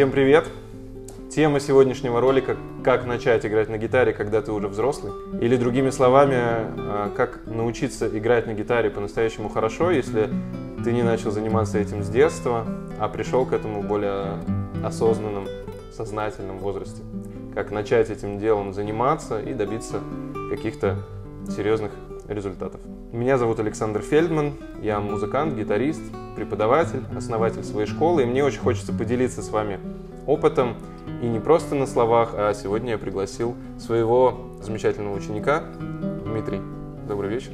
Всем привет! Тема сегодняшнего ролика – как начать играть на гитаре, когда ты уже взрослый. Или другими словами, а, как научиться играть на гитаре по-настоящему хорошо, если ты не начал заниматься этим с детства, а пришел к этому в более осознанном, сознательном возрасте. Как начать этим делом заниматься и добиться каких-то серьезных результатов. Меня зовут Александр Фельдман, я музыкант, гитарист, преподаватель, основатель своей школы, и мне очень хочется поделиться с вами опытом, и не просто на словах, а сегодня я пригласил своего замечательного ученика Дмитрий. Добрый вечер.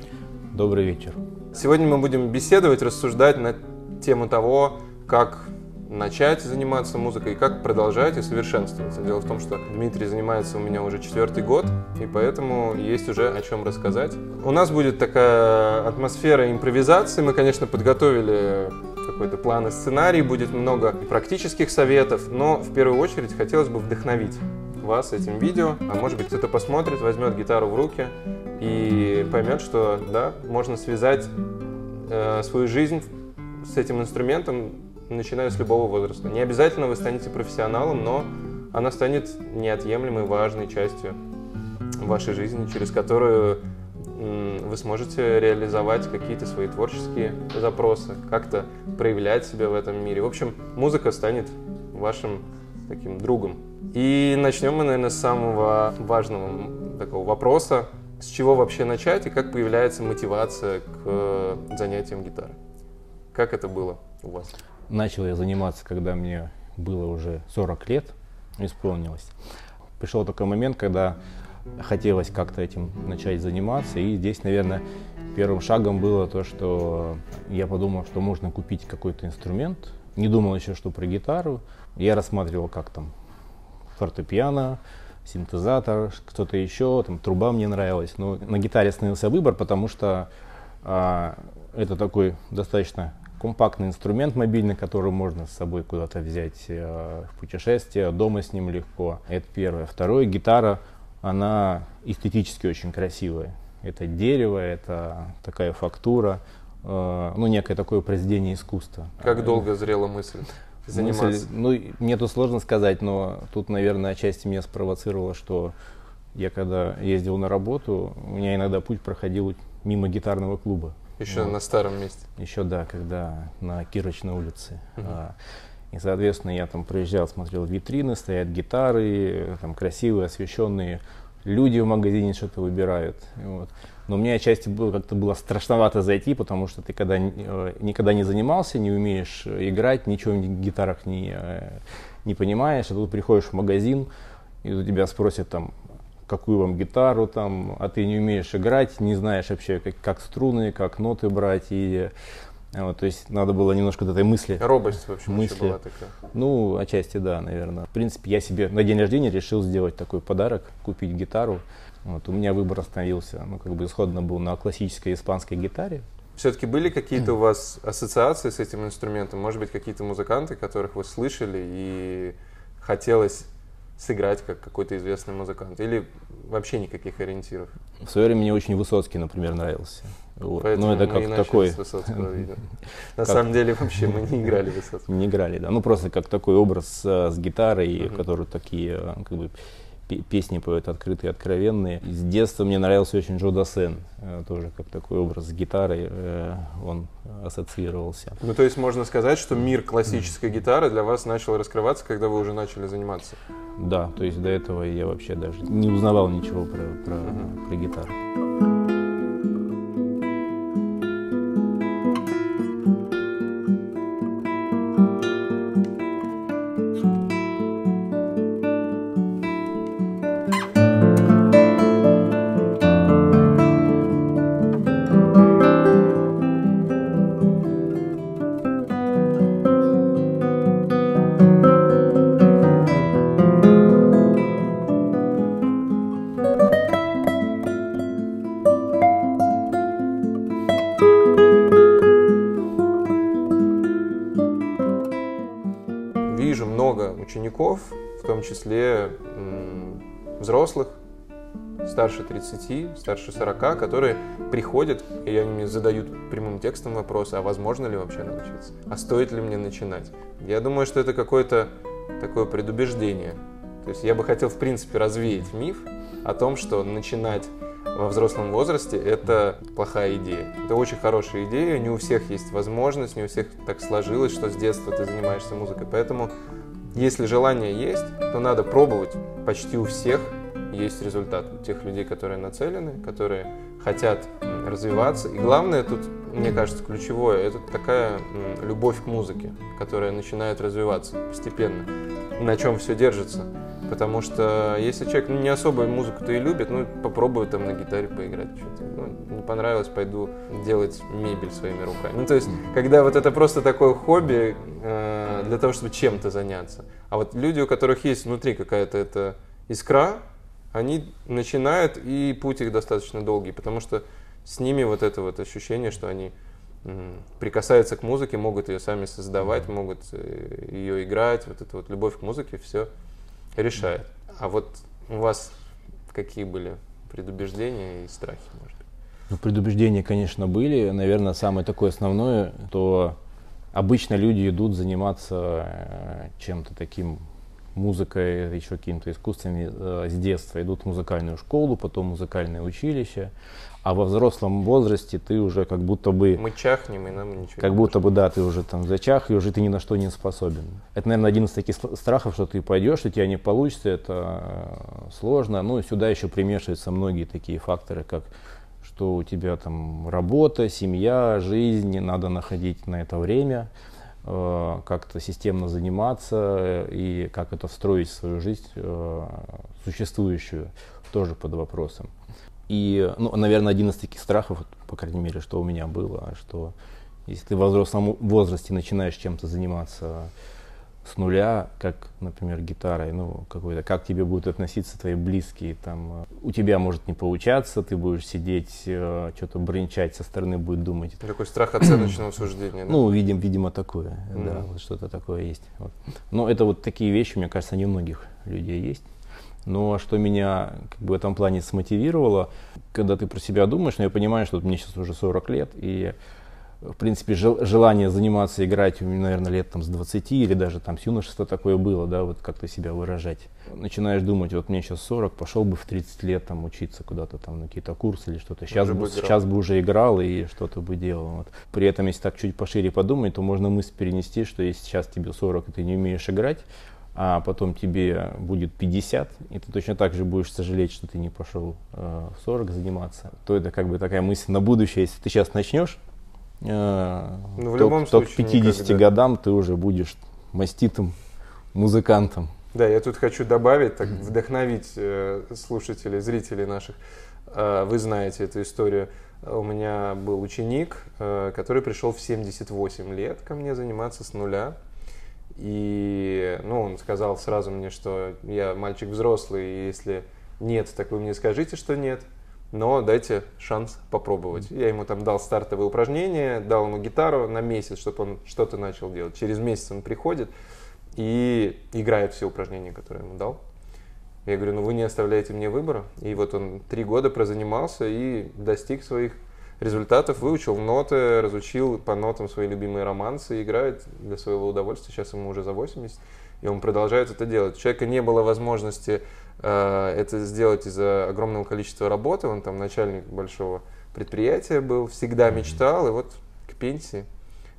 Добрый вечер. Сегодня мы будем беседовать, рассуждать на тему того, как начать заниматься музыкой и как продолжать и совершенствоваться. Дело в том, что Дмитрий занимается у меня уже четвертый год, и поэтому есть уже о чем рассказать. У нас будет такая атмосфера импровизации. Мы, конечно, подготовили какой-то план и сценарий, будет много практических советов, но в первую очередь хотелось бы вдохновить вас этим видео. А может быть, кто-то посмотрит, возьмет гитару в руки и поймет, что да, можно связать э, свою жизнь с этим инструментом начиная с любого возраста. Не обязательно вы станете профессионалом, но она станет неотъемлемой, важной частью вашей жизни, через которую вы сможете реализовать какие-то свои творческие запросы, как-то проявлять себя в этом мире. В общем, музыка станет вашим таким другом. И начнем мы, наверное, с самого важного такого вопроса. С чего вообще начать и как появляется мотивация к занятиям гитары? Как это было у вас? Начал я заниматься, когда мне было уже 40 лет, исполнилось. Пришел такой момент, когда хотелось как-то этим начать заниматься. И здесь, наверное, первым шагом было то, что я подумал, что можно купить какой-то инструмент. Не думал еще, что про гитару. Я рассматривал, как там фортепиано, синтезатор, кто-то еще, там труба мне нравилась. Но на гитаре становился выбор, потому что а, это такой достаточно компактный инструмент мобильный, который можно с собой куда-то взять э, в путешествие, дома с ним легко. Это первое. Второе, гитара, она эстетически очень красивая. Это дерево, это такая фактура, э, ну, некое такое произведение искусства. Как долго зрела мысль? заниматься? Мысль, ну, мне тут сложно сказать, но тут, наверное, отчасти меня спровоцировало, что я когда ездил на работу, у меня иногда путь проходил мимо гитарного клуба. Еще вот. на старом месте. Еще да, когда на Кирочной улице. Угу. А, и, соответственно, я там проезжал, смотрел витрины, стоят гитары, там красивые, освещенные. Люди в магазине что-то выбирают. Вот. Но мне отчасти было как-то было страшновато зайти, потому что ты когда, э, никогда не занимался, не умеешь играть, ничего в гитарах не, э, не понимаешь, а тут приходишь в магазин, и у тебя спросят там, какую вам гитару там, а ты не умеешь играть, не знаешь вообще, как, как струны, как ноты брать. И, вот, то есть надо было немножко от этой мысли. Робость вообще мысли. была такая. Ну, отчасти да, наверное. В принципе, я себе на день рождения решил сделать такой подарок, купить гитару. Вот, у меня выбор остановился, ну, как бы исходно был на классической испанской гитаре. Все-таки были какие-то у вас ассоциации с этим инструментом? Может быть, какие-то музыканты, которых вы слышали и хотелось сыграть как какой-то известный музыкант? Или вообще никаких ориентиров? В свое время мне очень Высоцкий, например, нравился. Вот. Поэтому ну, это как такой. На самом деле вообще мы не играли Высоцкого. Не играли, да. Ну просто как такой образ э, с гитарой, который такие э, как бы песни поют открытые, откровенные. С детства мне нравился очень Джо Дассен, э, тоже как такой образ с гитарой э, он ассоциировался. Ну, то есть можно сказать, что мир классической гитары для вас начал раскрываться, когда вы уже начали заниматься? Да, то есть до этого я вообще даже не узнавал ничего про, про, про гитару. Старше 30, старше 40, которые приходят, и они мне задают прямым текстом вопросы, а возможно ли вообще научиться? А стоит ли мне начинать? Я думаю, что это какой-то такое предубеждение. То есть я бы хотел, в принципе, развеять миф о том, что начинать во взрослом возрасте это плохая идея. Это очень хорошая идея, не у всех есть возможность, не у всех так сложилось, что с детства ты занимаешься музыкой. Поэтому, если желание есть, то надо пробовать. Почти у всех есть результат. Тех людей, которые нацелены, которые хотят развиваться. И главное тут, мне кажется, ключевое, это такая любовь к музыке, которая начинает развиваться постепенно. На чем все держится. Потому что если человек ну, не особо музыку-то и любит, ну попробую там на гитаре поиграть что-то. Ну, не понравилось, пойду делать мебель своими руками. Ну то есть, когда вот это просто такое хобби э, для того, чтобы чем-то заняться. А вот люди, у которых есть внутри какая-то эта искра, они начинают, и путь их достаточно долгий, потому что с ними вот это вот ощущение, что они прикасаются к музыке, могут ее сами создавать, могут э, ее играть, вот эта вот любовь к музыке, все решает. А вот у вас какие были предубеждения и страхи, может быть? Ну, предубеждения, конечно, были. Наверное, самое такое основное, то обычно люди идут заниматься э, чем-то таким музыкой, еще какими-то искусствами э, с детства. Идут в музыкальную школу, потом музыкальное училище. А во взрослом возрасте ты уже как будто бы... Мы чахнем, и нам ничего Как будто бы, да, ты уже там зачах, и уже ты ни на что не способен. Это, наверное, один из таких страхов, что ты пойдешь, и тебя не получится, это э, сложно. Ну, и сюда еще примешиваются многие такие факторы, как что у тебя там работа, семья, жизнь, надо находить на это время. Э, как-то системно заниматься и как это встроить в свою жизнь э, существующую, тоже под вопросом. И, ну, наверное, один из таких страхов, по крайней мере, что у меня было, что если ты в взрослом возрасте начинаешь чем-то заниматься с нуля, как, например, гитарой, ну, какой-то, как тебе будут относиться твои близкие, там, у тебя может не получаться, ты будешь сидеть, э, что-то бренчать со стороны, будет думать. Такой страх оценочного суждения, да? Ну, видим, видимо, такое, mm-hmm. да, вот что-то такое есть. Вот. Но это вот такие вещи, мне кажется, не у многих людей есть. Но что меня как бы, в этом плане смотивировало, когда ты про себя думаешь, но я понимаю, что мне сейчас уже 40 лет, и в принципе, желание заниматься, играть наверное, лет там с 20 или даже там с юношества такое было, да, вот как-то себя выражать. Начинаешь думать, вот мне сейчас 40, пошел бы в 30 лет там учиться куда-то там на какие-то курсы или что-то. Сейчас, бы, сейчас бы уже играл и что-то бы делал. Вот. При этом, если так чуть пошире подумать, то можно мысль перенести, что если сейчас тебе 40 и ты не умеешь играть, а потом тебе будет 50, и ты точно так же будешь сожалеть, что ты не пошел э, в 40 заниматься, то это как бы такая мысль на будущее. Если ты сейчас начнешь, э, ну, в то, любом то к 50 никогда. годам ты уже будешь маститым музыкантом. Да, я тут хочу добавить, так вдохновить э, слушателей, зрителей наших. Э, вы знаете эту историю. У меня был ученик, э, который пришел в 78 лет ко мне заниматься с нуля. И ну, он сказал сразу мне, что я мальчик взрослый, и если нет, так вы мне скажите, что нет. Но дайте шанс попробовать. Я ему там дал стартовые упражнения, дал ему гитару на месяц, чтобы он что-то начал делать. Через месяц он приходит и играет все упражнения, которые ему дал. Я говорю, ну вы не оставляете мне выбора. И вот он три года прозанимался и достиг своих результатов, выучил ноты, разучил по нотам свои любимые романсы, играет для своего удовольствия. Сейчас ему уже за 80, и он продолжает это делать. У человека не было возможности это сделать из-за огромного количества работы. Он там начальник большого предприятия был, всегда мечтал, и вот к пенсии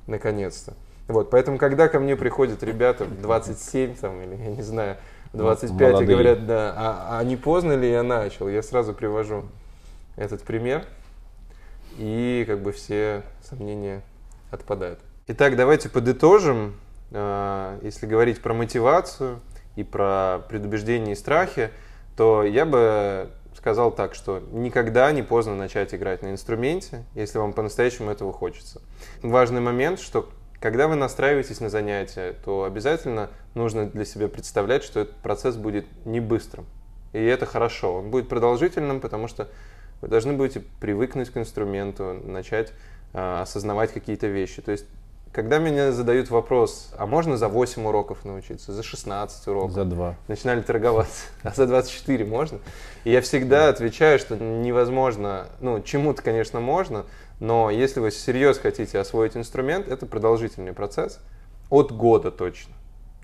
наконец-то. Вот, поэтому, когда ко мне приходят ребята 27 там, или, я не знаю, 25 Молодые. и говорят, да, а, а не поздно ли я начал, я сразу привожу этот пример и как бы все сомнения отпадают. Итак, давайте подытожим. А, если говорить про мотивацию и про предубеждение и страхи, то я бы сказал так, что никогда не поздно начать играть на инструменте, если вам по-настоящему этого хочется. Важный момент, что когда вы настраиваетесь на занятия, то обязательно нужно для себя представлять, что этот процесс будет не быстрым. И это хорошо. Он будет продолжительным, потому что вы должны будете привыкнуть к инструменту, начать э, осознавать какие-то вещи. То есть, когда меня задают вопрос, а можно за 8 уроков научиться, за 16 уроков? За 2. Начинали торговаться. А за 24 можно? И я всегда отвечаю, что невозможно, ну, чему-то, конечно, можно, но если вы всерьез хотите освоить инструмент, это продолжительный процесс, от года точно.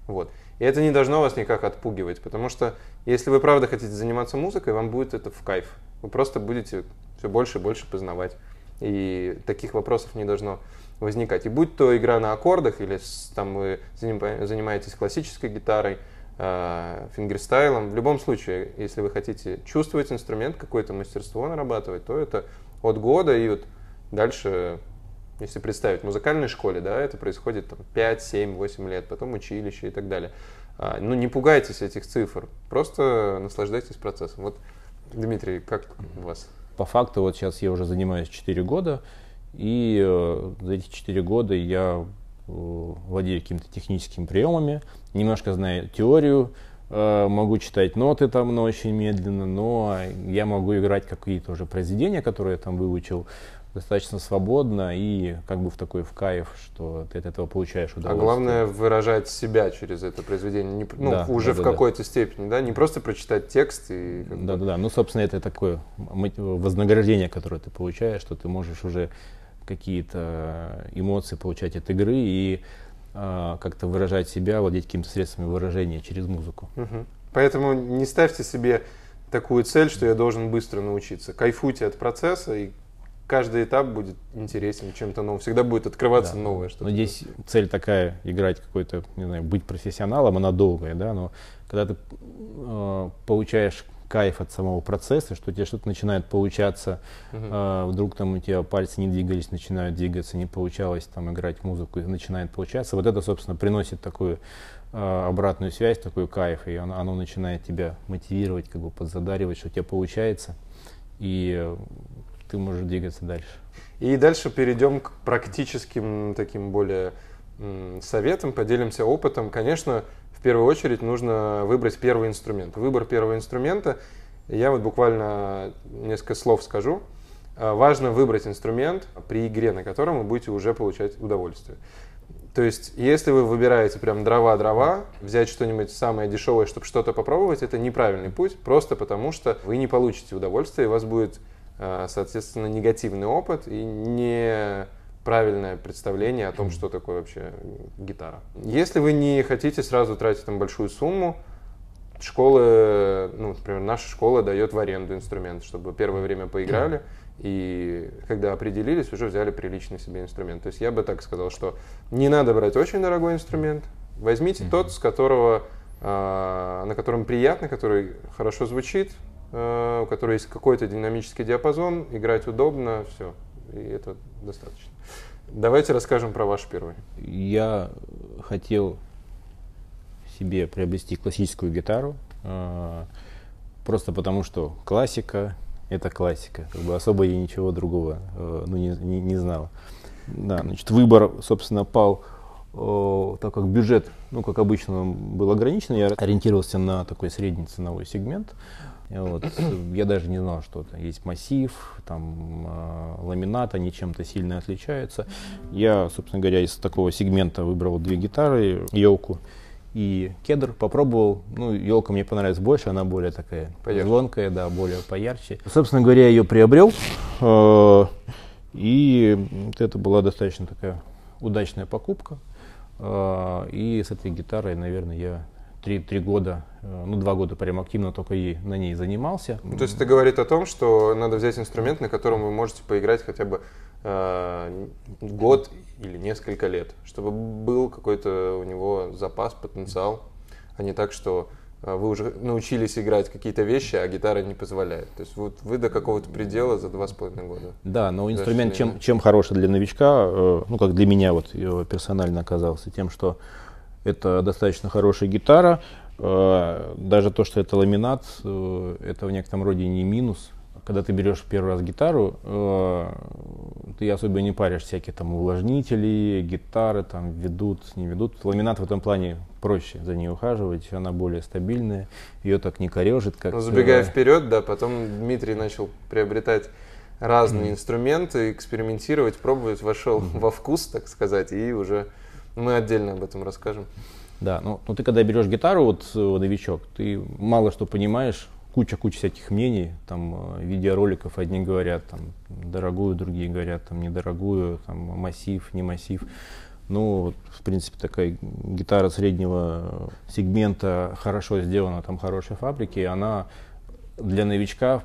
Вот. И это не должно вас никак отпугивать, потому что если вы правда хотите заниматься музыкой, вам будет это в кайф. Вы просто будете все больше и больше познавать. И таких вопросов не должно возникать. И будь то игра на аккордах, или там вы занимаетесь классической гитарой, э, фингерстайлом, в любом случае, если вы хотите чувствовать инструмент, какое-то мастерство нарабатывать, то это от года и вот дальше если представить, в музыкальной школе, да, это происходит там, 5, 7, 8 лет, потом училище и так далее. А, ну, не пугайтесь этих цифр, просто наслаждайтесь процессом. Вот, Дмитрий, как у вас? По факту, вот сейчас я уже занимаюсь 4 года, и э, за эти 4 года я э, владею какими-то техническими приемами, немножко знаю теорию, э, могу читать ноты там, но очень медленно, но я могу играть какие-то уже произведения, которые я там выучил, достаточно свободно и как бы в такой в кайф, что ты от этого получаешь а удовольствие. А главное выражать себя через это произведение, не, ну, да, уже да, в да, какой-то да. степени, да, не просто прочитать текст и... Да, да, да, ну, собственно, это такое вознаграждение, которое ты получаешь, что ты можешь уже какие-то эмоции получать от игры и э, как-то выражать себя, владеть какими-то средствами выражения через музыку. Угу. Поэтому не ставьте себе такую цель, что я должен быстро научиться. Кайфуйте от процесса и каждый этап будет интересен чем-то новым. Всегда будет открываться да. новое что-то. Но здесь цель такая, играть какой-то, не знаю, быть профессионалом, она долгая, да, но когда ты э, получаешь кайф от самого процесса, что у тебя что-то начинает получаться, угу. э, вдруг там у тебя пальцы не двигались, начинают двигаться, не получалось там играть музыку, начинает получаться. Вот это, собственно, приносит такую э, обратную связь, такой кайф, и оно, оно начинает тебя мотивировать, как бы подзадаривать, что у тебя получается. И ты можешь двигаться дальше. И дальше перейдем к практическим таким более советам, поделимся опытом. Конечно, первую очередь нужно выбрать первый инструмент. Выбор первого инструмента, я вот буквально несколько слов скажу. А, важно выбрать инструмент при игре, на котором вы будете уже получать удовольствие. То есть, если вы выбираете прям дрова-дрова, взять что-нибудь самое дешевое, чтобы что-то попробовать, это неправильный путь, просто потому что вы не получите удовольствие, и у вас будет Э, соответственно, негативный опыт и неправильное представление о том, что такое вообще гитара. Если вы не хотите сразу тратить там большую сумму, школы, ну, например, наша школа дает в аренду инструмент, чтобы первое время поиграли, и когда определились, уже взяли приличный себе инструмент. То есть я бы так сказал, что не надо брать очень дорогой инструмент, возьмите тот, с которого, э, на котором приятно, который хорошо звучит, Э, у которой есть какой-то динамический диапазон, играть удобно, все, и это достаточно. Давайте расскажем про ваш первый. Я хотел себе приобрести классическую гитару, э, просто потому что классика – это классика, как бы особо я ничего другого э, ну, не, не, не знал. Да, значит, выбор, собственно, пал так как бюджет, ну, как обычно, был ограничен, я ориентировался на такой средний ценовой сегмент. Вот. Я даже не знал, что это есть массив, там э, ламинат, они чем-то сильно отличаются. Я, собственно говоря, из такого сегмента выбрал две гитары, елку и кедр. Попробовал, ну, елка мне понравилась больше, она более такая поярче. звонкая, да, более поярче. Собственно говоря, я ее приобрел, э, и это была достаточно такая удачная покупка. Э, и с этой гитарой, наверное, я три, три года, э, ну два года прям активно только и на ней занимался. Ну, то есть это говорит о том, что надо взять инструмент, на котором вы можете поиграть хотя бы э, год или несколько лет, чтобы был какой-то у него запас, потенциал, а не так, что э, вы уже научились играть какие-то вещи, а гитара не позволяет. То есть вот вы до какого-то предела за два с половиной года. Да, но инструмент чем, чем хороший для новичка, э, ну как для меня вот персонально оказался, тем, что это достаточно хорошая гитара. Э, даже то, что это ламинат, э, это в некотором роде не минус. Когда ты берешь первый раз гитару, э, ты особо не паришь всякие там увлажнители, гитары там ведут, не ведут. Ламинат в этом плане проще за ней ухаживать, она более стабильная, ее так не корежит. Как... Ну, забегая вперед, да, потом Дмитрий начал приобретать разные mm-hmm. инструменты, экспериментировать, пробовать, вошел mm-hmm. во вкус, так сказать, и уже мы отдельно об этом расскажем. Да, ну, ну ты когда берешь гитару, вот э, новичок, ты мало что понимаешь, куча-куча всяких мнений, там э, видеороликов одни говорят, там, дорогую, другие говорят, там, недорогую, там, массив, не массив. Ну, в принципе, такая гитара среднего сегмента, хорошо сделана, там хорошей фабрики, она для новичка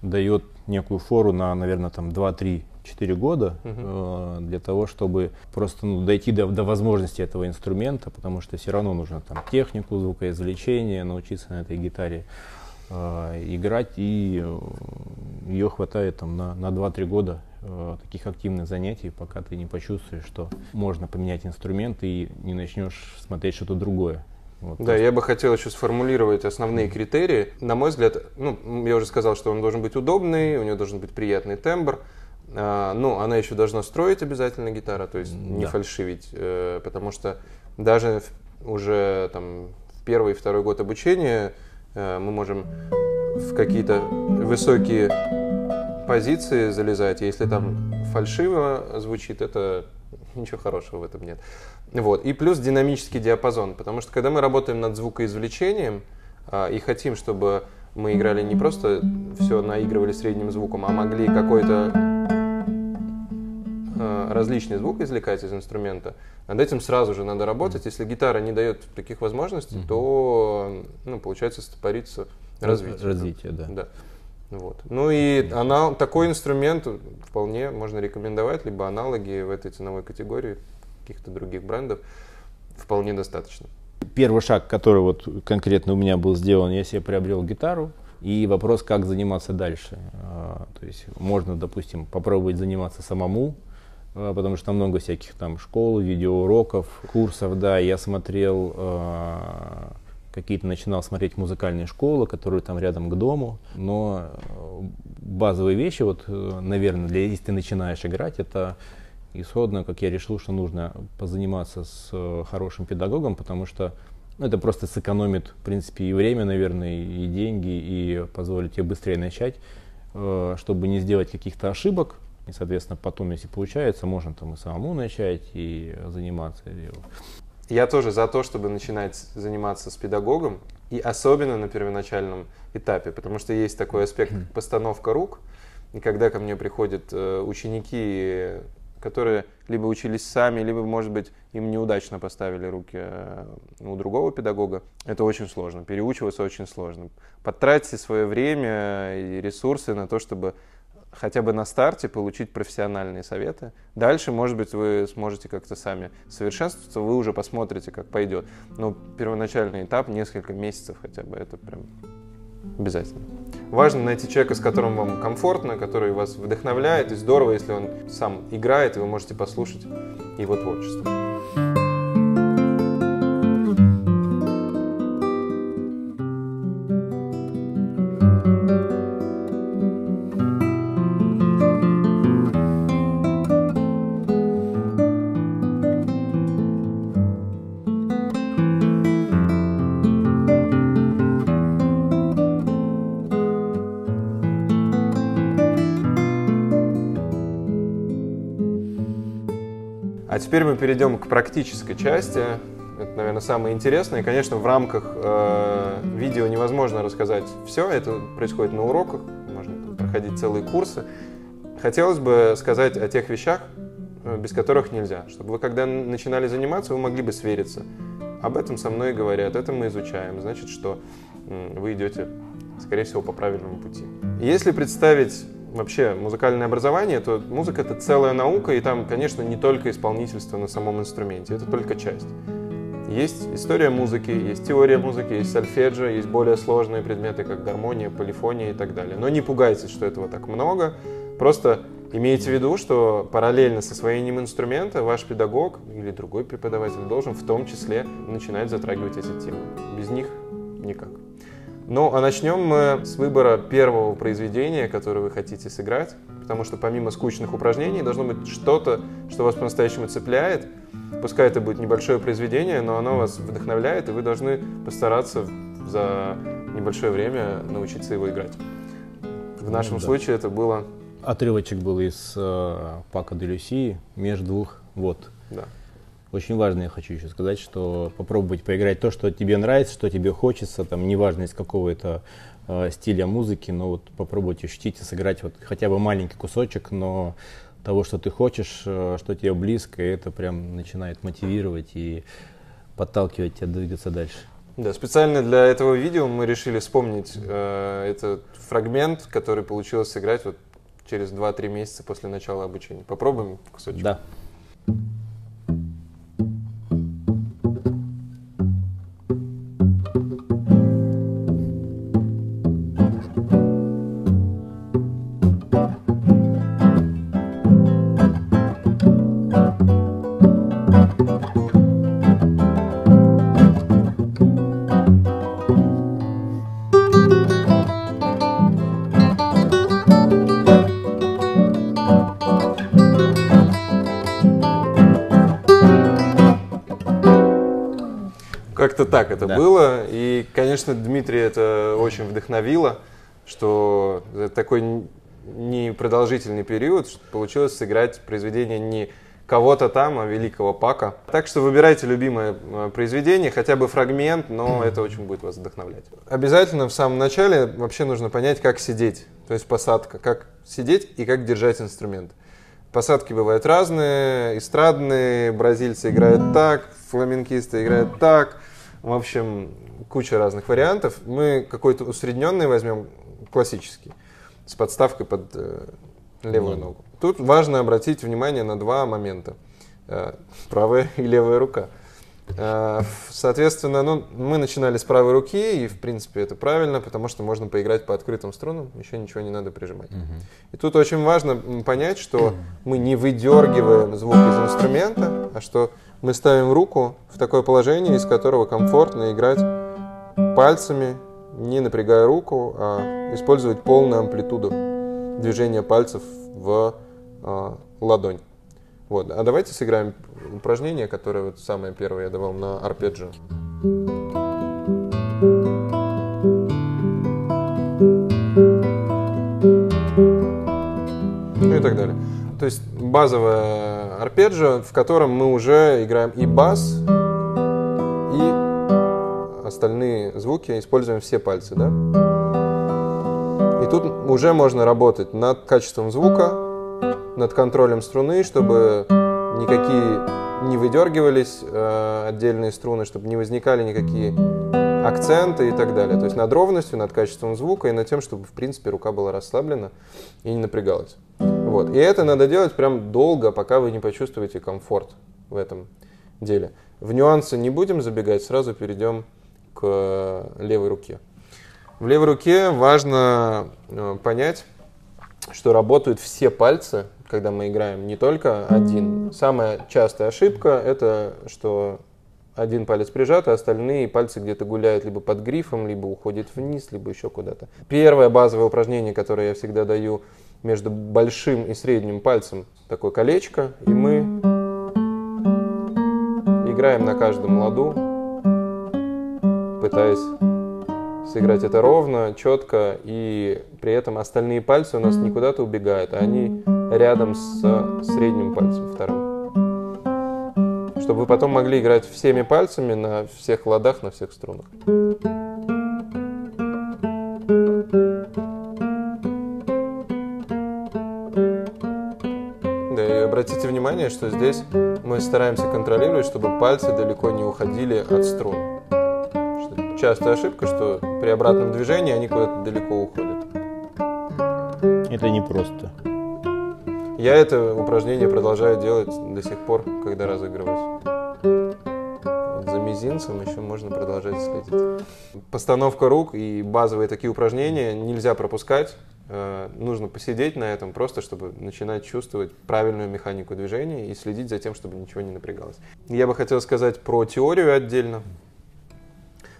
дает некую фору на, наверное, там 2-3 4 года uh-huh. э, для того, чтобы просто ну, дойти до, до возможности этого инструмента, потому что все равно нужно там технику звукоизвлечения, научиться на этой гитаре э, играть, и э, ее хватает там на, на 2-3 года э, таких активных занятий, пока ты не почувствуешь, что можно поменять инструмент и не начнешь смотреть что-то другое. Вот, да, просто. я бы хотел еще сформулировать основные критерии. На мой взгляд, ну, я уже сказал, что он должен быть удобный, у него должен быть приятный тембр. А, ну, она еще должна строить обязательно гитара, то есть не да. фальшивить, э, потому что даже уже там в первый и второй год обучения э, мы можем в какие-то высокие позиции залезать, если там фальшиво звучит, это ничего хорошего в этом нет. Вот. И плюс динамический диапазон, потому что когда мы работаем над звукоизвлечением а, и хотим, чтобы мы играли не просто все наигрывали средним звуком, а могли какой-то э, различный звук извлекать из инструмента, над этим сразу же надо работать. Если гитара не дает таких возможностей, то ну, получается стопорится развитие. Развитие, да. да. Вот. Ну и она, такой инструмент вполне можно рекомендовать, либо аналоги в этой ценовой категории каких-то других брендов вполне достаточно. Первый шаг, который вот конкретно у меня был сделан, я себе приобрел гитару, и вопрос, как заниматься дальше. А, то есть можно, допустим, попробовать заниматься самому, потому что много всяких там школ, видеоуроков, курсов, да, я смотрел а, какие-то начинал смотреть музыкальные школы, которые там рядом к дому, но базовые вещи, вот, наверное, для если ты начинаешь играть, это исходно, как я решил, что нужно позаниматься с э, хорошим педагогом, потому что ну, это просто сэкономит, в принципе, и время, наверное, и деньги, и позволит тебе быстрее начать, э, чтобы не сделать каких-то ошибок. И, соответственно, потом, если получается, можно там и самому начать и заниматься. Я тоже за то, чтобы начинать заниматься с педагогом, и особенно на первоначальном этапе, потому что есть такой аспект постановка рук, и когда ко мне приходят э, ученики которые либо учились сами, либо, может быть, им неудачно поставили руки э, у другого педагога. Это очень сложно, переучиваться очень сложно. Потратьте свое время и ресурсы на то, чтобы хотя бы на старте получить профессиональные советы. Дальше, может быть, вы сможете как-то сами совершенствоваться, вы уже посмотрите, как пойдет. Но первоначальный этап, несколько месяцев хотя бы, это прям обязательно. Важно найти человека, с которым вам комфортно, который вас вдохновляет. И здорово, если он сам играет, и вы можете послушать его творчество. Теперь мы перейдем к практической части. Это, наверное, самое интересное. И, конечно, в рамках э, видео невозможно рассказать все. Это происходит на уроках, можно проходить целые курсы. Хотелось бы сказать о тех вещах, э, без которых нельзя. Чтобы вы, когда начинали заниматься, вы могли бы свериться. Об этом со мной говорят, это мы изучаем. Значит, что вы идете, скорее всего, по правильному пути. Если представить вообще музыкальное образование, то музыка это целая наука, и там, конечно, не только исполнительство на самом инструменте, это только часть. Есть история музыки, есть теория музыки, есть сольфеджио, есть более сложные предметы, как гармония, полифония и так далее. Но не пугайтесь, что этого так много. Просто имейте в виду, что параллельно с освоением инструмента ваш педагог или другой преподаватель должен в том числе начинать затрагивать эти темы. Без них никак. Ну, а начнем мы с выбора первого произведения, которое вы хотите сыграть, потому что помимо скучных упражнений должно быть что-то, что вас по-настоящему цепляет. Пускай это будет небольшое произведение, но оно вас вдохновляет, и вы должны постараться за небольшое время научиться его играть. В нашем ну, да. случае это было... Отрывочек был из э, Пака де Люси «Меж двух вот». Да. Очень важно, я хочу еще сказать, что попробовать поиграть то, что тебе нравится, что тебе хочется, там, неважно из какого это э, стиля музыки, но вот попробовать ощутить и сыграть вот хотя бы маленький кусочек, но того, что ты хочешь, э, что тебе близко, и это прям начинает мотивировать и подталкивать тебя двигаться дальше. Да, специально для этого видео мы решили вспомнить э, этот фрагмент, который получилось сыграть вот через 2-3 месяца после начала обучения. Попробуем кусочек? Да. Как-то так это Да. было. И, конечно, Дмитрий это очень вдохновило, что за такой непродолжительный период получилось сыграть произведение не кого-то там, а великого Пака. Так что выбирайте любимое э, произведение, хотя бы фрагмент, но это очень будет вас вдохновлять. Обязательно в самом начале вообще нужно понять, как сидеть, то есть посадка, как сидеть и как держать инструмент. Посадки бывают разные, эстрадные, бразильцы играют так, фламенкисты играют так. В общем, куча разных вариантов. Мы какой-то усредненный возьмем, классический, с подставкой под э, левую Ладно. ногу. Тут важно обратить внимание на два момента. Э, правая и левая рука. Э, Соответственно, ну, мы начинали с правой руки, и, в принципе, это правильно, потому что можно поиграть по открытым струнам, еще ничего не надо прижимать. И тут очень важно понять, что мы не выдергиваем звук из инструмента, а что мы ставим руку в такое положение, из которого комфортно играть пальцами, не напрягая руку, а использовать полную амплитуду движения пальцев в а, ладонь. Вот. А давайте сыграем упражнение, которое вот самое первое я давал на арпеджио. Ну и так далее. То есть базовое арпеджио, в котором мы уже играем и бас, и остальные звуки, используем все пальцы, да? И тут уже можно работать над качеством звука, над контролем струны, чтобы никакие не выдергивались э, отдельные струны, чтобы не возникали никакие акценты и так далее. То есть над ровностью, над качеством звука и над тем, чтобы, в принципе, рука была расслаблена и не напрягалась. Вот. И это надо делать прям долго, пока вы не почувствуете комфорт в этом деле. В нюансы не будем забегать, сразу перейдем к э, левой руке. В левой руке важно э, понять, что работают все пальцы, когда мы играем, не только один. Самая частая ошибка это, что один палец прижат, а остальные пальцы где-то гуляют либо под грифом, либо уходят вниз, либо еще куда-то. Первое базовое упражнение, которое я всегда даю между большим и средним пальцем, такое колечко, и мы играем на каждом ладу, пытаясь сыграть это ровно, четко, и при этом остальные пальцы у нас не куда-то убегают, а они рядом с средним пальцем вторым. Чтобы вы потом могли играть всеми пальцами на всех ладах, на всех струнах. Внимание, что здесь мы стараемся контролировать, чтобы пальцы далеко не уходили от струн. Что частая ошибка, что при обратном движении они куда-то далеко уходят. Это непросто. Я это упражнение продолжаю делать до сих пор, когда разыгрываюсь. Мизинцем еще можно продолжать следить. Постановка рук и базовые такие упражнения нельзя пропускать. Э, Нужно посидеть на этом просто, чтобы начинать чувствовать правильную механику движения и следить за тем, чтобы ничего не напрягалось. Я бы хотел сказать про теорию отдельно,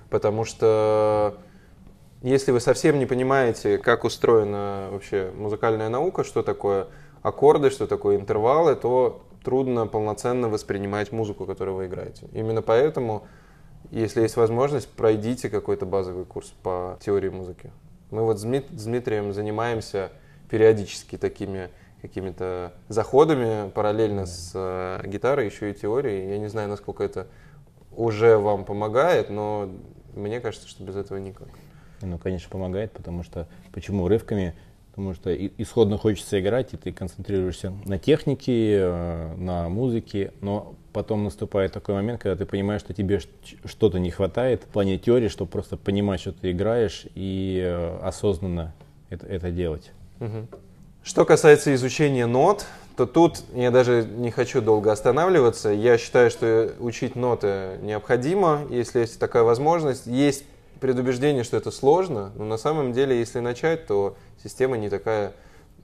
потому что если вы совсем не понимаете, как устроена вообще музыкальная наука, что такое аккорды, что такое интервалы, то трудно полноценно воспринимать музыку, которую вы играете. Именно поэтому, если есть возможность, пройдите какой-то базовый курс по теории музыки. Мы вот с Дмит- с Дмитрием занимаемся периодически такими какими-то заходами параллельно с э, гитарой, еще и теорией. Я не знаю, насколько это уже вам помогает, но мне кажется, что без этого никак. Ну, конечно, помогает, потому что почему рывками потому что исходно хочется играть, и ты концентрируешься на технике, э, на музыке, но потом наступает такой момент, когда ты понимаешь, что тебе что-то не хватает в плане теории, чтобы просто понимать, что ты играешь, и э, осознанно это, это делать. Что касается изучения нот, то тут я даже не хочу долго останавливаться. Я считаю, что учить ноты необходимо, если есть такая возможность. Есть предубеждение, что это сложно, но на самом деле, если начать, то система не такая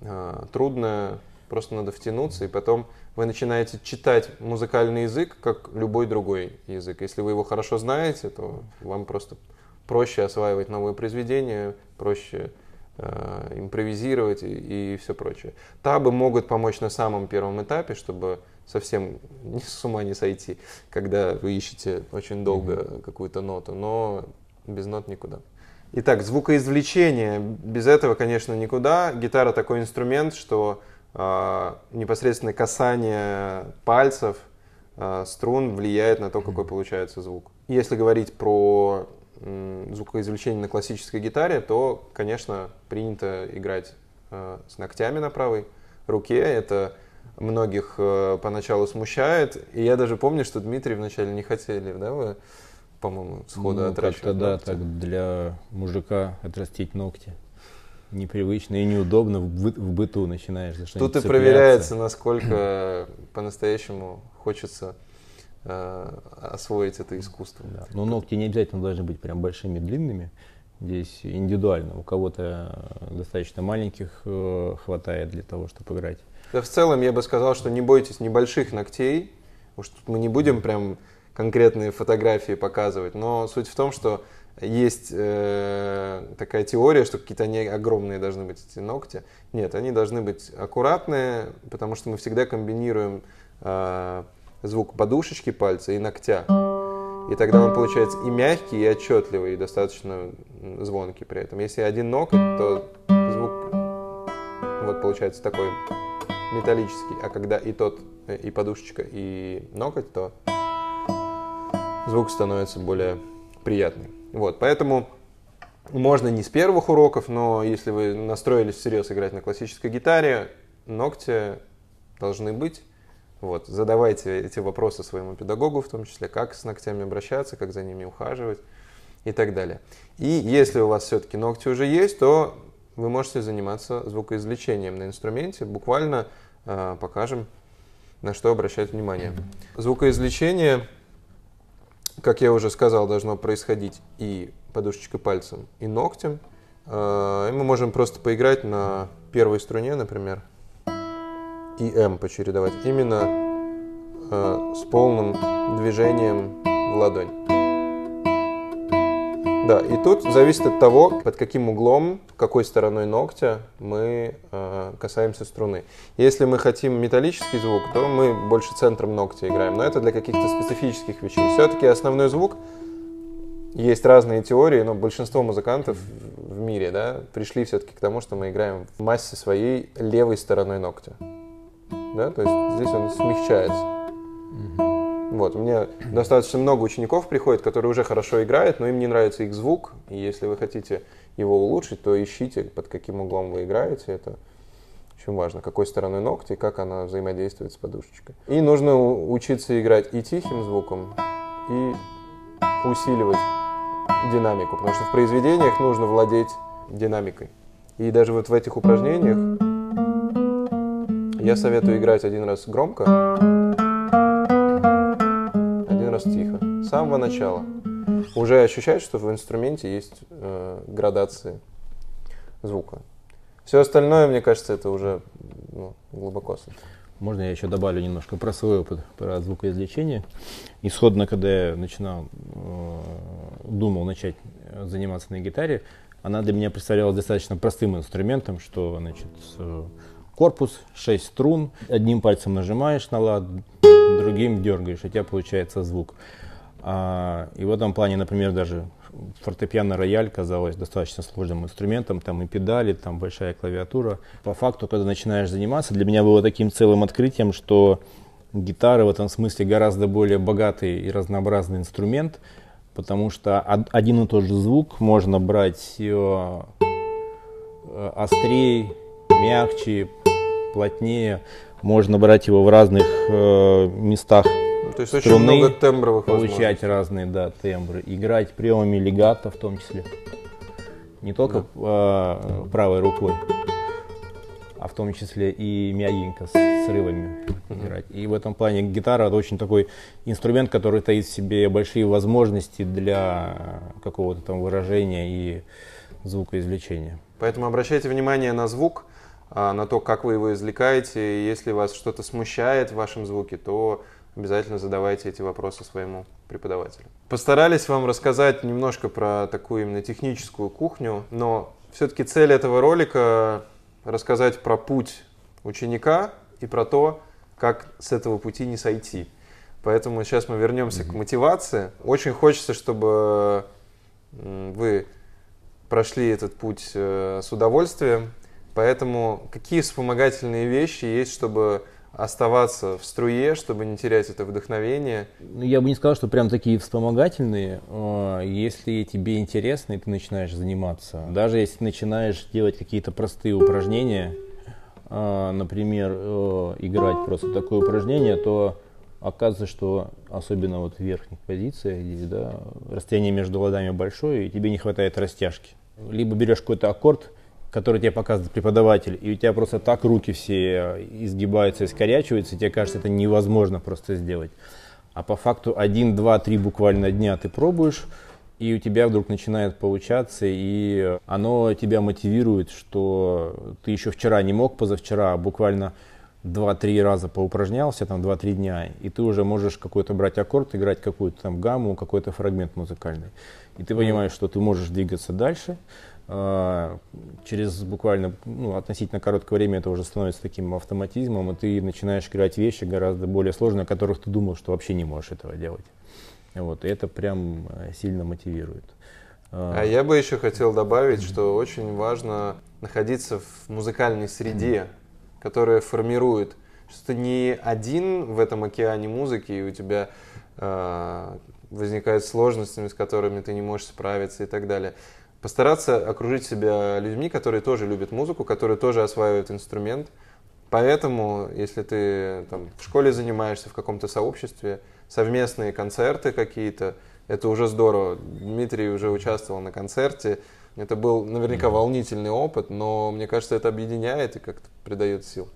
э, трудная, просто надо втянуться, и потом вы начинаете читать музыкальный язык, как любой другой язык. Если вы его хорошо знаете, то вам просто проще осваивать новые произведения, проще э, импровизировать и, и все прочее. Табы могут помочь на самом первом этапе, чтобы совсем с ума не сойти, когда вы ищете очень долго mm-hmm. какую-то ноту, но без нот никуда. Итак, звукоизвлечение. Без этого, конечно, никуда. Гитара такой инструмент, что непосредственно касание пальцев э, струн влияет на то, какой получается звук. Если говорить про звукоизвлечение на классической гитаре, то, конечно, принято играть э, с ногтями на правой руке. Это многих поначалу смущает. И я даже помню, что Дмитрий вначале не хотели, да, вы по-моему, сходу ну, отращивать да, так для мужика отрастить ногти непривычно и неудобно в, бы, в быту начинаешь за Тут и проверяется, насколько по-настоящему хочется э, освоить это искусство. Да. Но ногти не обязательно должны быть прям большими, длинными. Здесь индивидуально. У кого-то достаточно маленьких э, хватает для того, чтобы играть. Да, в целом я бы сказал, что не бойтесь небольших ногтей. Уж тут мы не будем прям конкретные фотографии показывать, но суть в том, что есть э, такая теория, что какие-то они огромные должны быть эти ногти. Нет, они должны быть аккуратные, потому что мы всегда комбинируем э, звук подушечки пальца и ногтя. И тогда он получается и мягкий, и отчетливый, и достаточно звонкий при этом. Если один ноготь, то звук вот получается такой металлический, а когда и тот, и подушечка, и ноготь, то звук становится более приятный. Вот, поэтому можно не с первых уроков, но если вы настроились всерьез играть на классической гитаре, ногти должны быть. Вот, задавайте эти вопросы своему педагогу, в том числе, как с ногтями обращаться, как за ними ухаживать и так далее. И если у вас все-таки ногти уже есть, то вы можете заниматься звукоизвлечением на инструменте. Буквально э, покажем, на что обращать внимание. Звукоизвлечение как я уже сказал, должно происходить и подушечкой пальцем, и ногтем. Э, и мы можем просто поиграть на первой струне, например, и М почередовать. Именно э, с полным движением в ладонь. Да, и тут зависит от того, под каким углом, какой стороной ногтя мы э, касаемся струны. Если мы хотим металлический звук, то мы больше центром ногтя играем, но это для каких-то специфических вещей. Все-таки основной звук, есть разные теории, но большинство музыкантов в мире да, пришли все-таки к тому, что мы играем в массе своей левой стороной ногтя. Да? То есть здесь он смягчается. Mm-hmm. Вот, меня достаточно много учеников приходит, которые уже хорошо играют, но им не нравится их звук. И если вы хотите его улучшить, то ищите, под каким углом вы играете. Это очень важно, какой стороной ногти, как она взаимодействует с подушечкой. И нужно учиться играть и тихим звуком, и усиливать динамику, потому что в произведениях нужно владеть динамикой. И даже вот в этих упражнениях я советую играть один раз громко, раз тихо. С самого начала. Уже ощущаешь, что в инструменте есть э, градации звука. Все остальное, мне кажется, это уже ну, глубоко. Можно я еще добавлю немножко про свой опыт, про звукоизвлечение. Исходно, когда я начинал, э, думал начать заниматься на гитаре, она для меня представлялась достаточно простым инструментом, что значит, корпус, 6 струн, одним пальцем нажимаешь на лад, другим дергаешь, у тебя получается звук. А, и в этом плане, например, даже фортепиано-рояль казалось достаточно сложным инструментом, там и педали, там большая клавиатура. По факту, когда начинаешь заниматься, для меня было таким целым открытием, что гитара в этом смысле гораздо более богатый и разнообразный инструмент, потому что один и тот же звук можно брать э, острее, мягче, плотнее. Можно брать его в разных э, местах Ну, То есть очень Струны много тембровых получать разные да, тембры, играть приемами легато в том числе. Не только э, правой рукой, а в том числе и мягенько с срывами играть. И в этом плане гитара это очень такой инструмент, который таит в себе большие возможности для какого-то там выражения и звукоизвлечения. Поэтому обращайте внимание на звук, на то, как вы его извлекаете. Если вас что-то смущает в вашем звуке, то обязательно задавайте эти вопросы своему преподавателю. Постарались вам рассказать немножко про такую именно техническую кухню, но все-таки цель этого ролика рассказать про путь ученика и про то, как с этого пути не сойти. Поэтому сейчас мы вернемся к мотивации. Очень хочется, чтобы вы прошли этот путь э, с удовольствием. Поэтому какие вспомогательные вещи есть, чтобы оставаться в струе, чтобы не терять это вдохновение? Ну, я бы не сказал, что прям такие вспомогательные. Э, Если тебе интересно, и ты начинаешь заниматься, даже если начинаешь делать какие-то простые упражнения, э, например, э, играть просто такое упражнение, то оказывается, что особенно вот в верхних позициях, здесь, да, расстояние между ладонями большое, и тебе не хватает растяжки. Либо берешь какой-то аккорд, который тебе показывает преподаватель, и у тебя просто так руки все изгибаются и скорячиваются, и тебе кажется, это невозможно просто сделать. А по факту один, два, три буквально дня ты пробуешь, и у тебя вдруг начинает получаться, и оно тебя мотивирует, что ты еще вчера не мог, позавчера, а буквально 2-3 раза поупражнялся, там 2-3 дня, и ты уже можешь какой-то брать аккорд, играть какую-то там гамму, какой-то фрагмент музыкальный. И ты понимаешь, что ты можешь двигаться дальше. А, Через буквально ну, относительно короткое время это уже становится таким автоматизмом, и ты начинаешь играть вещи гораздо более сложные, о которых ты думал, что вообще не можешь этого делать. Вот, и это прям э, сильно мотивирует. А я бы еще хотел добавить, что очень важно находиться в музыкальной среде, которая формирует, что ты не один в этом океане музыки, и у тебя э, возникают сложности, с которыми ты не можешь справиться и так далее. Постараться окружить себя людьми, которые тоже любят музыку, которые тоже осваивают инструмент. Поэтому, если ты там, в школе занимаешься, в каком-то сообществе, совместные концерты какие-то, это уже здорово. Дмитрий уже участвовал на концерте. Это был наверняка волнительный опыт, но мне кажется, это объединяет и как-то придает сил.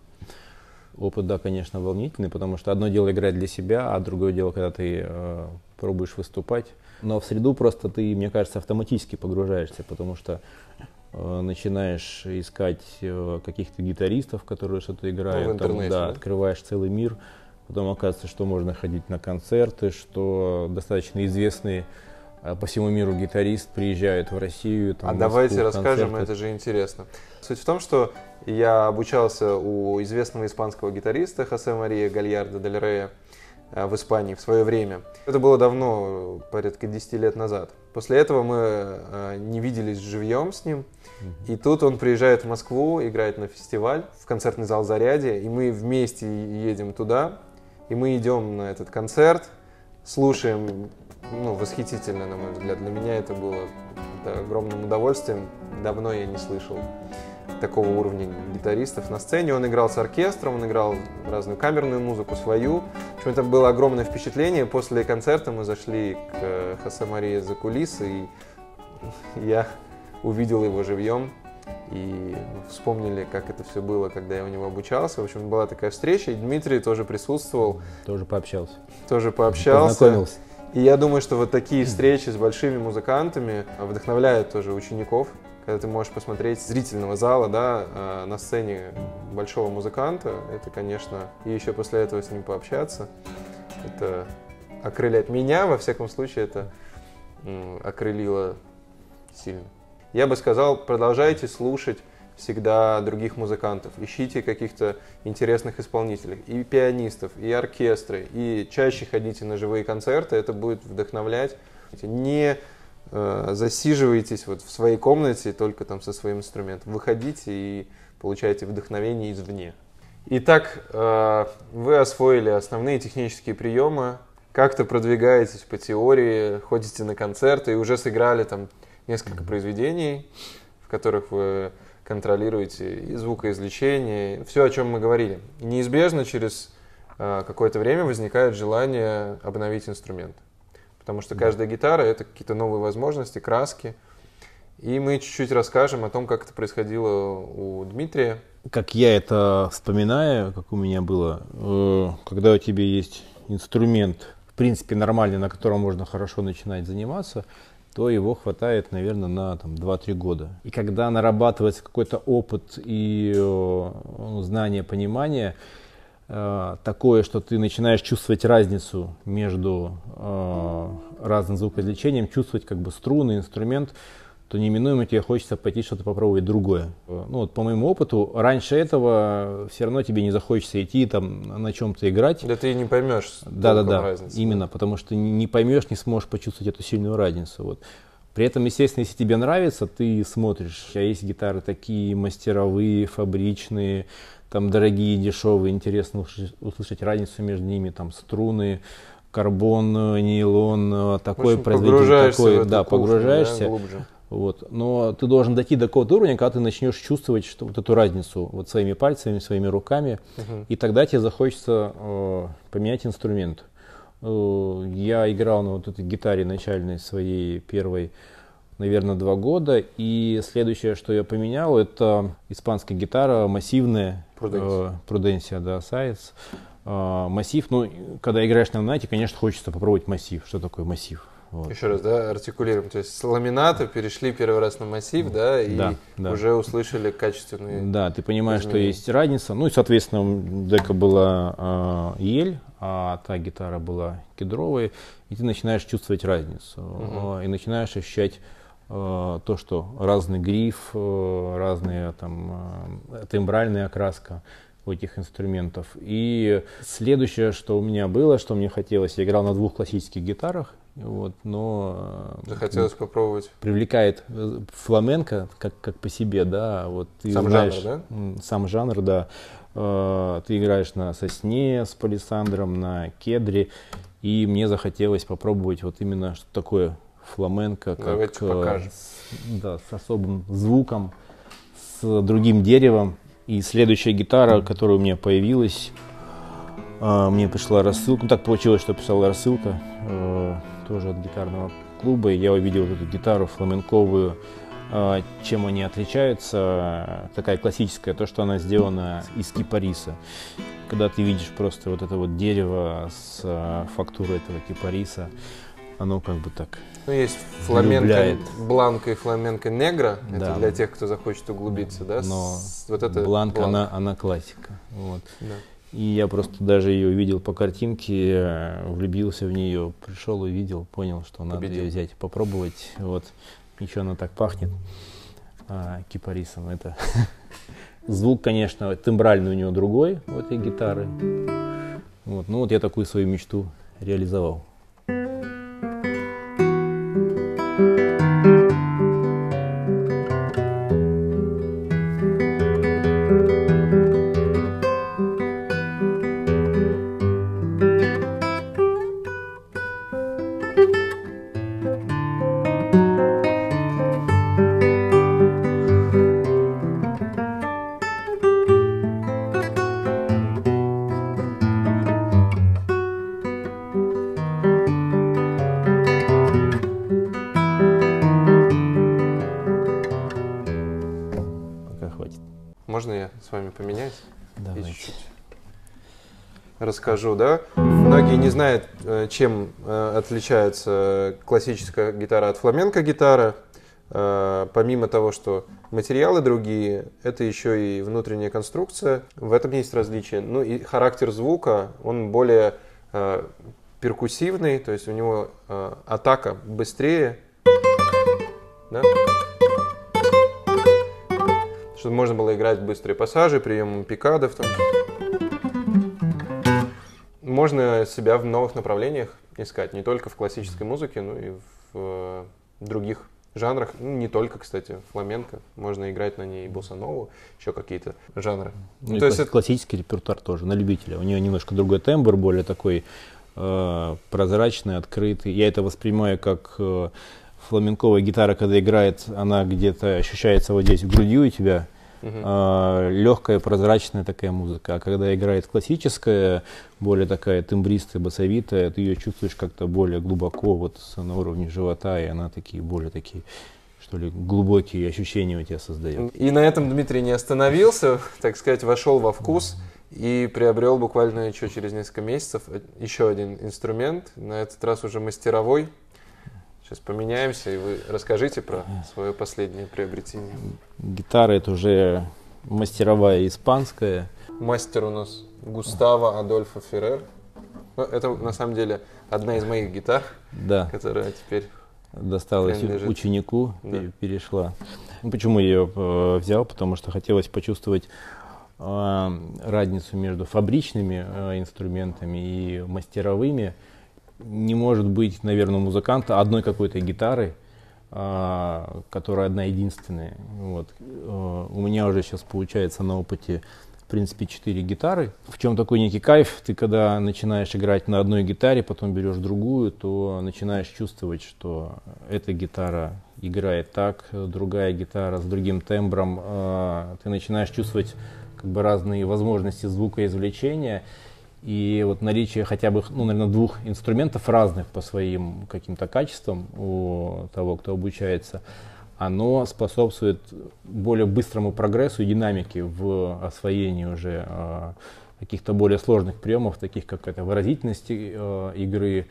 Опыт, да, конечно, волнительный, потому что одно дело играть для себя, а другое дело, когда ты э, пробуешь выступать. Но в среду просто ты, мне кажется, автоматически погружаешься, потому что э, начинаешь искать э, каких-то гитаристов, которые что-то играют, там, интернете, да, да? открываешь целый мир. Потом оказывается, что можно ходить на концерты, что достаточно известные э, по всему миру гитарист приезжает в Россию. Там, А в давайте Москву, расскажем, концерты. это же интересно. Суть в том, что я обучался у известного испанского гитариста Хосе Мария Гальярдо Дель Рея в Испании в свое время. Это было давно, порядка 10 лет назад. После этого мы э, не виделись живьем с ним. И тут он приезжает в Москву, играет на фестиваль в концертный зал «Зарядье», и мы вместе едем туда, и мы идем на этот концерт, слушаем, ну, восхитительно, на мой взгляд. Для меня это было да, огромным удовольствием. Давно я не слышал такого уровня гитаристов на сцене. Он играл с оркестром, он играл разную камерную музыку, свою. В общем, это было огромное впечатление. После концерта мы зашли к э, Хосе Марии за кулисы, и я увидел его живьем. И вспомнили, как это все было, когда я у него обучался. В общем, была такая встреча, и Дмитрий тоже присутствовал, Тоже пообщался. тоже пообщался. Познакомился. И я думаю, что вот такие встречи с большими музыкантами вдохновляют тоже учеников, когда ты можешь посмотреть зрительного зала, да, э, на сцене большого музыканта, это, конечно, и еще после этого с ним пообщаться, это окрыляет меня, во всяком случае, это окрылило сильно. Я бы сказал, продолжайте слушать всегда других музыкантов, ищите каких-то интересных исполнителей, и пианистов, и оркестры, и чаще ходите на живые концерты, это будет вдохновлять. Не э, засиживайтесь вот в своей комнате только там со своим инструментом, выходите и получайте вдохновение извне. Итак, э, вы освоили основные технические приемы, как-то продвигаетесь по теории, ходите на концерты и уже сыграли там несколько произведений, в которых вы контролируете и звукоизвлечение, все, о чем мы говорили. Неизбежно через э, какое-то время возникает желание обновить инструмент. Потому что каждая гитара — это какие-то новые возможности, краски. И мы чуть-чуть расскажем о том, как это происходило у Дмитрия. Как я это вспоминаю, как у меня было, э, когда у тебя есть инструмент, в принципе, нормальный, на котором можно хорошо начинать заниматься, то его хватает, наверное, на там, 2-3 года. И когда нарабатывается какой-то опыт и э, ну, знание, понимание, э, такое, что ты начинаешь чувствовать разницу между э, разным звукоизвлечением, чувствовать как бы струны, инструмент, то неминуемо тебе хочется пойти что-то попробовать другое. Ну вот по моему опыту, раньше этого все равно тебе не захочется идти там на чем-то играть. Да ты не поймешь. Да, да, да. Именно, потому что не поймешь, не сможешь почувствовать эту сильную разницу. Вот. При этом, естественно, если тебе нравится, ты смотришь. А есть гитары такие мастеровые, фабричные, там дорогие, дешевые, интересно услышать, разницу между ними, там струны, карбон, нейлон, такой производитель, такой, да, погружаешься. Да, глубже. Вот. Но ты должен дойти до какого-то уровня, когда ты начнешь чувствовать что, вот эту разницу вот своими пальцами, своими руками, uh-huh. и тогда тебе захочется э, поменять инструмент. Э, я играл на вот этой гитаре начальной своей первой, наверное, два года, и следующее, что я поменял, это испанская гитара массивная, Prudенция, э, да, Science. Э, массив, ну, когда играешь на нате, конечно, хочется попробовать массив. Что такое массив? Вот. Еще раз, да, артикулируем. То есть с ламината перешли первый раз на массив, да, и да, да. уже услышали качественные. Да, ты понимаешь, изменения. что есть разница. Ну и, соответственно, дека была э, ель, а та гитара была кедровая, и ты начинаешь чувствовать разницу. Угу. И начинаешь ощущать э, то, что разный гриф, э, разная там э, тембральная окраска у этих инструментов. И следующее, что у меня было, что мне хотелось, я играл на двух классических гитарах, вот, но э, захотелось попробовать. Привлекает э, фламенко как, как по себе, да, вот ты сам знаешь, жанр, да? Сам жанр, да. Э, ты играешь на сосне с палисандром, на кедре, и мне захотелось попробовать вот именно что такое фламенко, как Давайте покажем. да, с особым звуком, с другим деревом. И следующая гитара, которая у меня появилась, мне пришла рассылка. Ну, так получилось, что пришла рассылка тоже от гитарного клуба. И я увидел вот эту гитару фламенковую. А, чем они отличаются? Такая классическая, то, что она сделана из кипариса. Когда ты видишь просто вот это вот дерево с а, фактурой этого кипариса, оно как бы так Ну, есть фламенко бланка и фламенко негра. Да. Это для тех, кто захочет углубиться, да? Но вот это бланка, она, она классика. Вот. Да. И я просто даже ее увидел по картинке, э, влюбился в нее, пришел, увидел, понял, что надо Победил. ее взять, попробовать. Вот, еще она так пахнет а, кипарисом. Это звук, конечно, тембральный у нее другой у этой гитары. Вот, ну вот я такую свою мечту реализовал. Расскажу, да. Многие не знают, э, чем э, отличается классическая гитара от фламенко гитара. Э, помимо того, что материалы другие, это еще и внутренняя конструкция. В этом есть различие. Ну и характер звука, он более перкуссивный, то есть у него атака быстрее. Да? Чтобы можно было играть быстрые пассажи, приемом пикадов. Там можно себя в новых направлениях искать, не только в классической музыке, но и в э, других жанрах, ну, не только, кстати, фламенко, можно играть на ней босса-нову, еще какие-то жанры. Ну, ну, то есть это... классический репертуар тоже, на любителя. У нее немножко другой тембр, более такой э, прозрачный, открытый. Я это воспринимаю как э, фламенковая гитара, когда играет, она где-то ощущается вот здесь в груди у тебя, э, легкая, прозрачная такая музыка. А когда играет классическая, более такая тембристая, басовитая, ты ее чувствуешь как-то более глубоко, вот на уровне живота, и она такие более такие что ли, глубокие ощущения у тебя создает. И на этом Дмитрий не остановился, так сказать, вошел во вкус и приобрел буквально еще через несколько месяцев еще один инструмент, на этот раз уже мастеровой. Сейчас поменяемся, и вы расскажите про свое последнее приобретение. Гитара это уже мастеровая испанская. Мастер у нас Густаво Адольфо Феррер. Ну, это на самом деле одна из моих гитар, да. которая теперь досталась ученику, да. перешла. Ну, почему я ее э, взял? Потому что хотелось почувствовать э, разницу между фабричными э, инструментами и мастеровыми. Не может быть, наверное, у музыканта одной какой-то гитары, которая одна единственная. Вот. У меня уже сейчас получается на опыте в принципе, четыре гитары. В чем такой некий кайф? Ты когда начинаешь играть на одной гитаре, потом берешь другую, то начинаешь чувствовать, что эта гитара играет так, другая гитара с другим тембром. А, ты начинаешь чувствовать как бы разные возможности звукоизвлечения. И вот наличие хотя бы, ну, наверное, двух инструментов разных по своим каким-то качествам у того, кто обучается, оно способствует более быстрому прогрессу и динамике в освоении уже э, каких-то более сложных приемов, таких как это выразительность э, игры,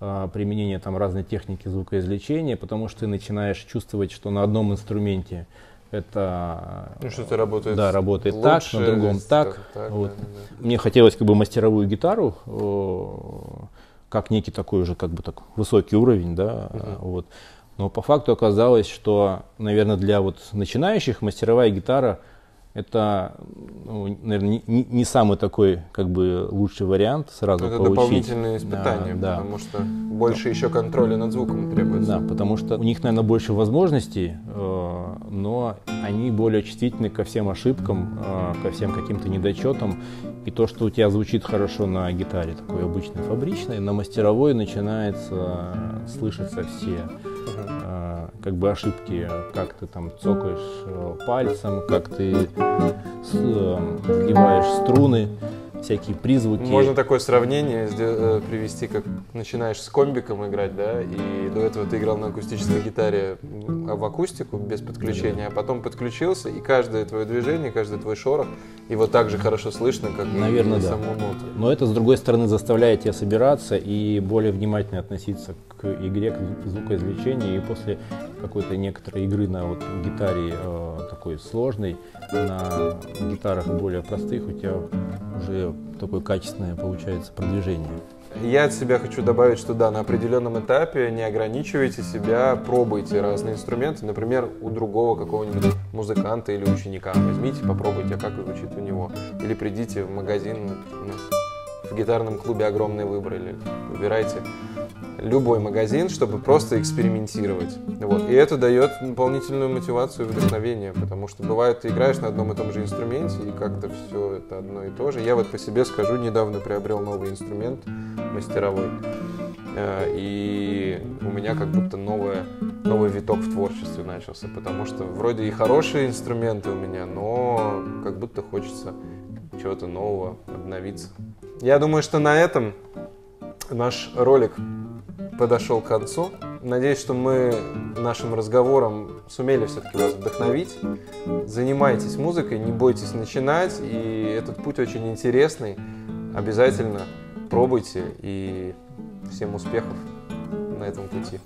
э, применение там разной техники звукоизвлечения, потому что ты начинаешь чувствовать, что на одном инструменте это ну, что то работает, да, работает лучше, так, на другом так. так вот. да, да, да. Мне хотелось как бы мастеровую гитару, э, как некий такой уже как бы так высокий уровень, да, угу. вот. Но по факту оказалось, что, наверное, для вот начинающих мастеровая гитара это, ну, наверное, не, не самый такой как бы лучший вариант сразу это получить. дополнительные испытания, да, потому что больше еще контроля над звуком требуется. Да, потому что у них, наверное, больше возможностей, э, но они более чувствительны ко всем ошибкам, э, ко всем каким-то недочетам. И то, что у тебя звучит хорошо на гитаре, такой обычной фабричной, на мастеровой начинается слышаться все э, как бы ошибки, как ты там цокаешь э, пальцем, как ты сливаешь э, струны, всякие призвуки. Можно такое сравнение э, привести, как начинаешь с комбиком играть, да, и до этого ты играл на акустической гитаре в акустику без подключения, а потом подключился, и каждое твое движение, каждый твой шорох его так же хорошо слышно, как Наверное, и да. саму ноту. Но это, с другой стороны, заставляет тебя собираться и более внимательно относиться к игре, к звукоизвлечению, и после какой-то некоторой игры на вот гитаре э, такой сложной, на гитарах более простых у тебя уже такое качественное получается продвижение. Я от себя хочу добавить, что да, на определенном этапе не ограничивайте себя, пробуйте разные инструменты. Например, у другого какого-нибудь музыканта или ученика. Возьмите, попробуйте, а как звучит у него. Или придите в магазин, у нас в гитарном клубе огромный выбор, или выбирайте любой магазин, чтобы просто экспериментировать. Вот. И это дает дополнительную мотивацию и вдохновение, потому что бывает, ты играешь на одном и том же инструменте, и как-то все это одно и то же. Я вот по себе скажу, недавно приобрел новый инструмент мастеровой, э, и у меня как будто новое, новый виток в творчестве начался, потому что вроде и хорошие инструменты у меня, но как будто хочется чего-то нового, обновиться. Я думаю, что на этом наш ролик подошел к концу. Надеюсь, что мы нашим разговором сумели все-таки вас вдохновить. Занимайтесь музыкой, не бойтесь начинать, и этот путь очень интересный. Обязательно пробуйте, и всем успехов на этом пути.